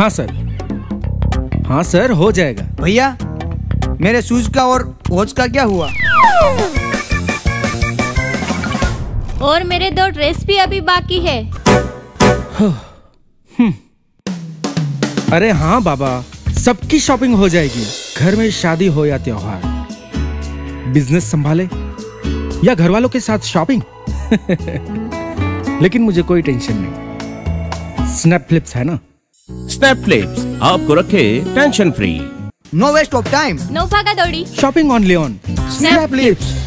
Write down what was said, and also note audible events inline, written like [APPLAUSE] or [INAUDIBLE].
हाँ सर। हाँ सर हो जाएगा। भैया मेरे शूज़ का और वॉच का क्या हुआ? और मेरे दो ड्रेस भी अभी बाकी है। अरे हाँ बाबा सबकी शॉपिंग हो जाएगी। घर में शादी हो या त्योहार बिज़नेस संभाले या घर वालों के साथ शॉपिंग। [LAUGHS] लेकिन मुझे कोई टेंशन नहीं। स्नैप फ्लिप्स है ना? स्नैप फ्लिप्स आपको रखे tension free no waste of time no भागा दौड़ी शॉपिंग ऑन स्नैप फ्लिप्स